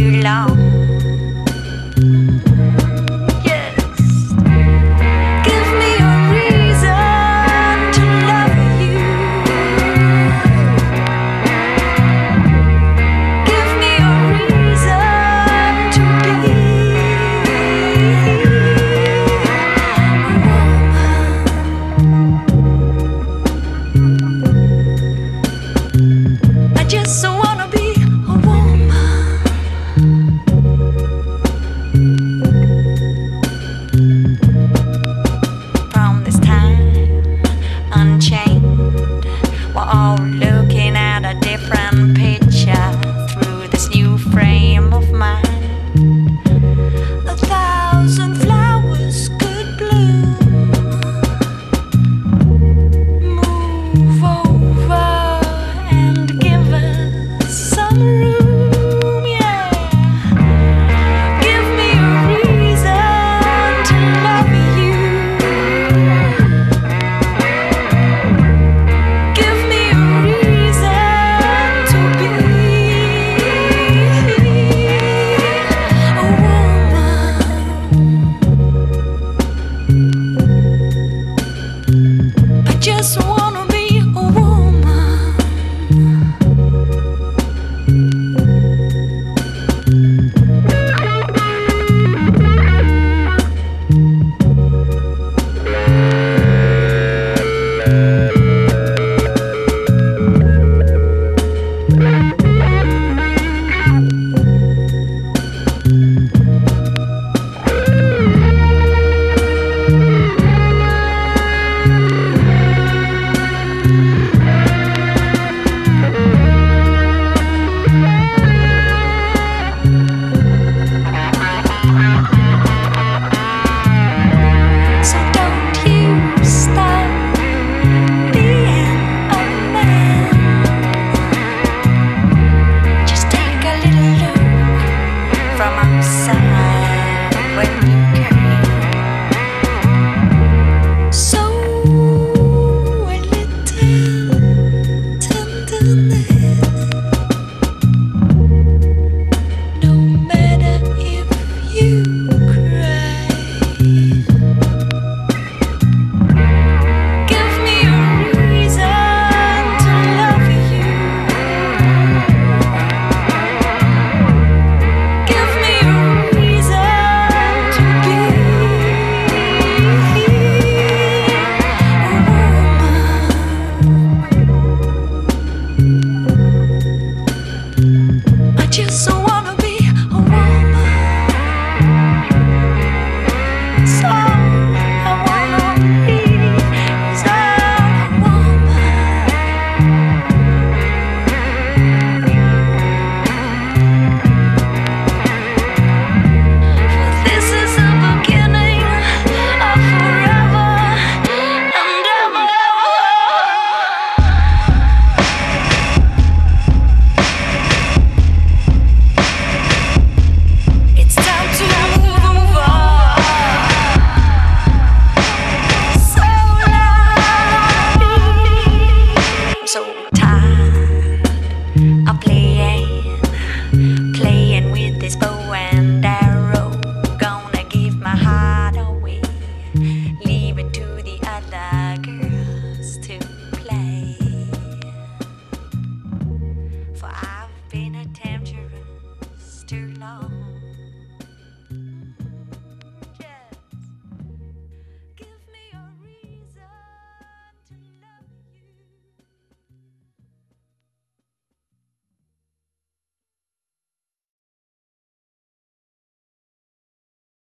too long. too long.